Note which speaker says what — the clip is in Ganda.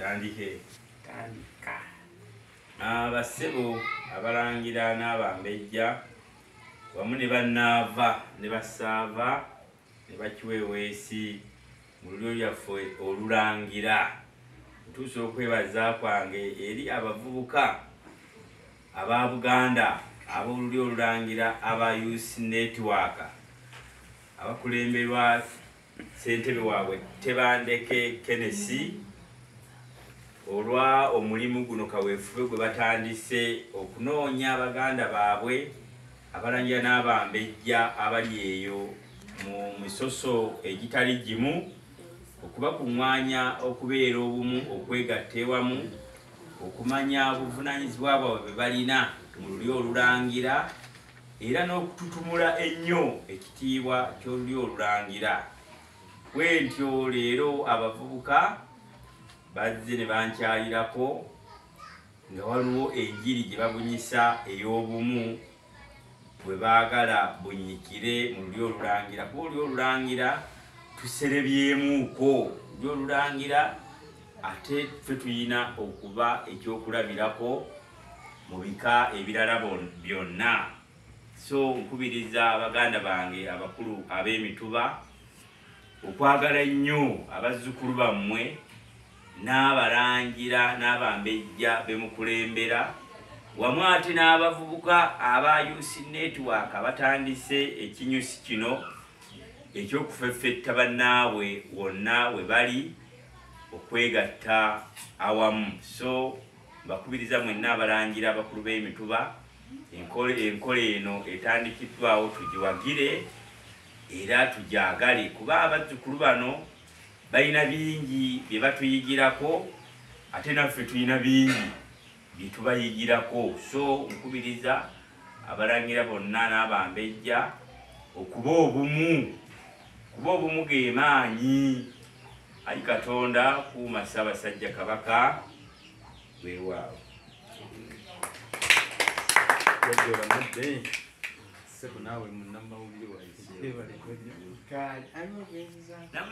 Speaker 1: tandike.
Speaker 2: Tandika.
Speaker 1: Abasebo abalangira n'abambejja wamu ne bannaava ne basaava ne bakiweweesi mu lulyo lyaffe olulangira. Ntuusa okwebaza kwange eri abavubuka aba buganda ab'olulyo olulangira aba youth network. Abakulemberwa ssentebe waabwe tebandeke kenesi olwa omulimu guno kaweefube gwe batandise okunoonya abaganda baabwe abalangira n'abambejja abali eyo mu misoso egitali gimu okubakuŋŋaanya okubeera obumu okwegatta ewamu okumanya obuvunaanyizibwa bwabwe bwe balina mu lulyo olulangira era n'okututumula ennyo ekitiibwa ky'olulyo olulangira. Bwentyo leero abavubuka bazze ne bankyalirako nga waliwo enjiri gye babunyisa ey'obumu bwe baagala bunyikire mu lulyo olulangira. Kuba olulyo olulangira tuserebyemuuko lulyo olulangira ate ffe tulina okuba ekyokulabirako mu bika ebirala byonna. So nkubiriza abaganda bange abakulu ab'emituba okwagala ennyo abazzukulu bammwe n'abalangira n'abambejja bemukulembera wamu ate n'abavubuka aba youth network abatandise ekinyusi kino ekyokufeffetta bannaabwe wonna we bali okwegatta awamu. So mbakubiriza mwenna abalangira abakulu b'emituba enkola eno etandikiddwawo tugiwagire era tujagale kuba abazzukulu bano balina bingi bye batuyigirako ate naffe tulina bingi bye tubayigirako. So nkubiriza abalangira bonna n'abambejja okuba obumu kuba obumu ge maanyi. Ayi katonda kuuma ssaabasajja kabaka weewaawo
Speaker 3: Jajjola Sebo naawe mu namawulire waise.